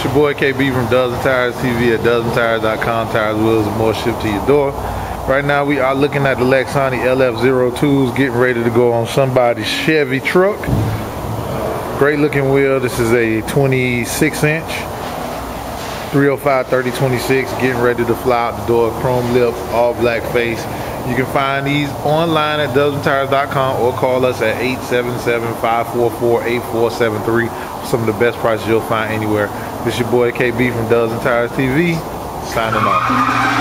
It's your boy KB from Dubs and Tires TV at dubsandtires.com. Tires, wheels, and more shipped to your door. Right now, we are looking at the Lexani LF02s, getting ready to go on somebody's Chevy truck. Great looking wheel. This is a 26 inch. 305 30 26 getting ready to fly out the door chrome lip all black face you can find these online at dubsandtires.com or call us at 877-544-8473 some of the best prices you'll find anywhere this your boy kb from dubs and tires tv signing off